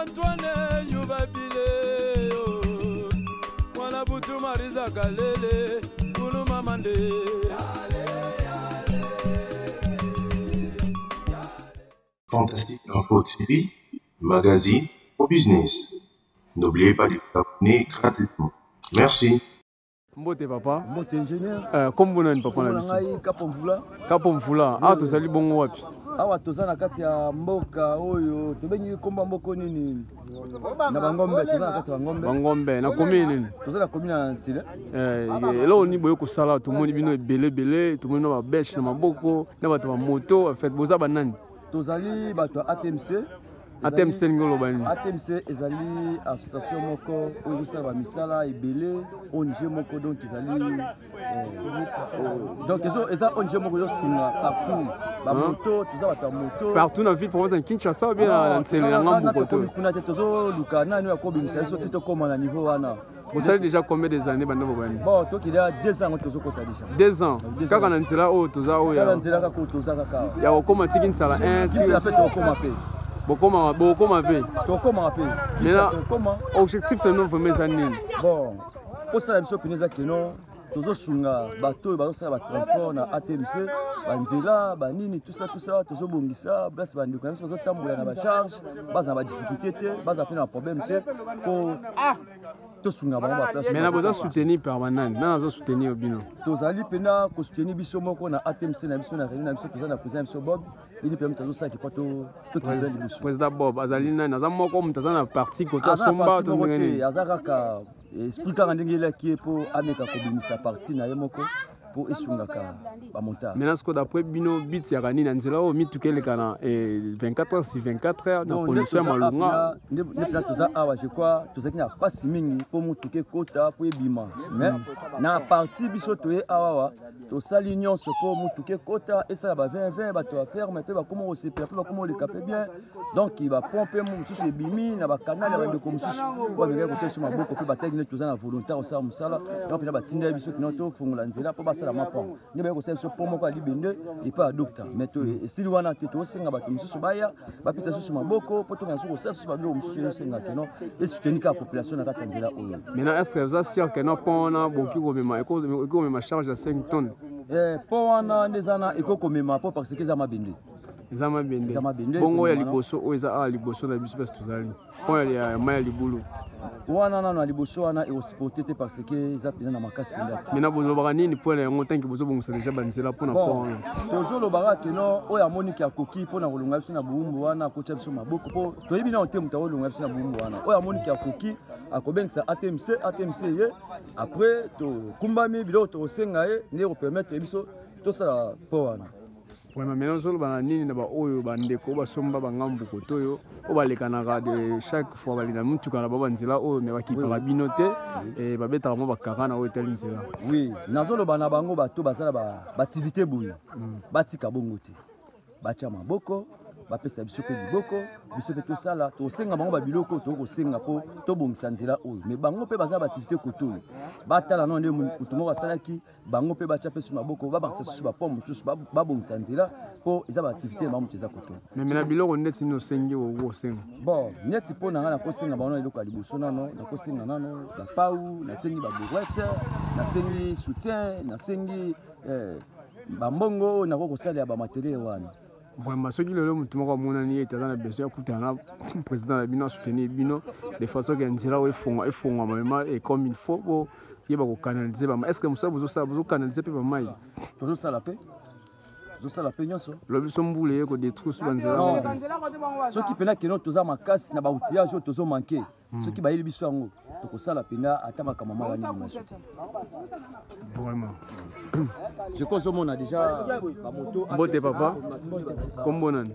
antoine yubabile mwana butu mariza kalele kulu mama nde Fantastique Info TV, magazine au business. N'oubliez pas de vous abonner gratuitement. Merci. mbote papa mbote ingénieur euh, kombo nani papa na biso ngai kapo mvula kapo mvula awa ah, tozali bongo wapi awa toza na kati ya mboka oyo tobengi kombo ya mboka nini na bangombe toza na kati ya bangombe bangombe na komi nini toza na komi na ntile eh, eloko nini boye kosala tomoni bino ebele ebele tomoni na babeshe na maboko na bato ya bamoto en fait boza banani tozali bato ya atmc ATMC ndenge oloba nini? ATMC ezali association moko oyo ekosala ba misala ebele ONG moko donc ezali eh, donc ezo eza ONG moko ezo sunga partout ba moto toza bato ya moto partout na ville province ya Kinshasa bien na nsele ya ngambo koto kuna te tozoluka nani oyo akobimisa biso ti tokóma na niveau wana bosali déjà combien des années banda bokoyani bon tokenda deux ans tozokota déjà deux ans kaka na nzela oyo toza oyo kaka nzela kaka oyo toza kaka ya kokoma tiki nsala un tinsala mpe tokokoma mpe bokoma bokoma mpe tokoma mpe maintenant objectif na no vraiment eza nini bon osala biso mpena eza keno tozosunga bato oyo bazosala batransport na atmc banzela banini tusa tusa tozobongisa place bandeko na biso bazotambola na bacharge baza na badifficulté te baza mpe na problème te mpo tosunga bango baplace mais na boza soutenir par banani nani azo soutenir bino tozali mpena kosoutenir biso moko na atmc na biso na réunion na biso toza na président na biso bob yini mpe moto azosalaki mpo tokende liboso président bob azali nani aza moko moto aza na parti koto asomba te aza kaka esprit kaka ndenge elaki ye mpo ameka kobimisa parti na ye moko mpo esungaka bamonta maintenant siko d'après bino bit yaka nini na nzela oyo mituka eleka na 24 eh, heures si 24 heures na pollution ya malonga nde mpena toza awa je crois tozalaki na mpasi mingi mpo motuka ekota mpo ebima mais na parti biso toye awawa tosali nyonso mpo motuka ekota esala ba 2020 bato ya ferme mpe bakoma kosepela mpe bakoma koleka mpe bien donk bapompe mosusu ebimi na bakanale ya bandeko mosusu oyo abengaki kotia biso maboko mpe bataki neti toza na volontaire kosala mosala yango mpenza batindaki biso kino tofungola nzela mpo basala mwa pont nde bayaki kosala biso pont moko ya libende epai ya docta mais esili wana te tosenga bato mosusu baya bapesa susu maboko mpo tokana soki osala susu babiloko mosusu ezosenga keno esoutenir kaka population na kati ya nzela oyo maintenant est ce que oza sûr keno mpo wana boki komema ekoki komema charge ya 5 tonnes eh, mpo wana nde eza na ekoki komema mpo parce que eza mabende eza mabende bongo ya liboso oyo eza awa liboso na biso mpasi tozali Point ya mai ya libulu wana nano ya liboso wana eosupporte te parce que eza mpenza na makasi mpenza te mena bozolobaka nini mpo na yango ntanke bozobongisa deja banzela mpo na bon tozolobaka keno oyo amoniki akoki mpo na kolonga biso na boumbu wana akotya biso maboko mpo toyebi nao te moto akolonga biso na boumbu wana oyo amoniki akoki akobengisa atmc atmc ye après tokumbami biloko tokosenga ye nde ekopermettre biso tosala mpo wana Ouais, mais maintenant, zolo bana nini na ba oyo ba ndeko ba somba ba ngambu koto yo o ba lekanaka de chaque fois ba lina mutuka na ba ba nzela oyo mais ba kipa ba bino te et ba beta mo ba karana oyo tali nzela oui na zolo bana bango ba to basala ba ba activité boye mm. ba tika bongo te ba tia maboko ba pesa biso pe biboko biso pe to sala to senga bango ba biloko to ko senga po to bongisa nzela oyo mais bango pe basala ba activité koto ba tala non nde mutu moko asalaki bango mpe batya mpe su maboko babakisa susu bapont mosusu babongisa nzela mpo eza baaktivité na bango moto eza kotonga meme na biloko ndeti nini osengi osenga bon neti mpo na ngai nakosenga bango na eloko ya liboso nano nakosenga nano bapau nasengi babourete nasengi soutien nasengi eh, bambongo oyo nakoki kosalela bamateriel wana vraiment soki lelo motu moko amonani ete aza na besoin ya kutana na président na bino asoutenir bino de façon ke nzela oyo efongwama mema e comme il faut po yeba kokanalize bama est ce que mosala bozosala bozokanalize mpe bamai tozosala mpe tozosala mpe nyonso lobi so mbula eye kodetruire so banzela soki mpena keno toza makasi na baoutillage oyo tozomanke Hmm. soki bayeli biso yango tokosala mpenza ata makambo maya nini masu te jeko ozomona deja bamoto mbote papa kombo nani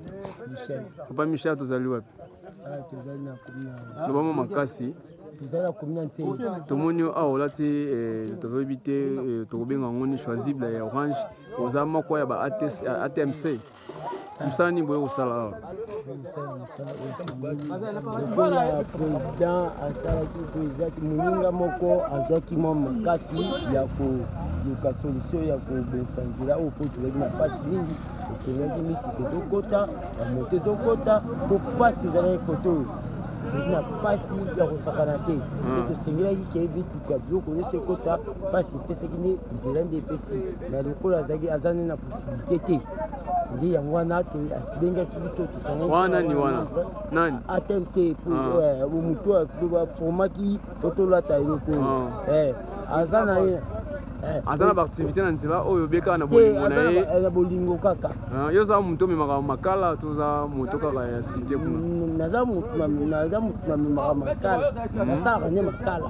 papa michel tozali wapi lobama makasi tomoni yo awa olati eh, toyebi te eh, tokobenga yango ni choisible ya orange oza moko ya ba atmc mosala nini boye kosala awa lokola président asalaki président moninga moko azwaki mwa makasi ya koluka solution ya kobongisa nzela oyo mpo tozalaki na mpasi mingi esengaki mituka ezokota bamoto ezokota mpo mpasi tozalaki koto oyo na mpasi ya kosakana te hmm. nde tosengelaki kee mituka biloko nyonso ekota mpasi epesaki nde nzela nde epesi na lokola azalaki aza nde na possibilité te nde yango wana asibengaki biso tosangaatmc motu bafomaki po tolata eloko aza na ye aza na baactivité na nzela oyo obe kaka na bolingo na ye na bolingo kaka yo oza moto omemaka makala to oza moto kaka ya site kuna naza moto namemaka makala nasalaka nde makala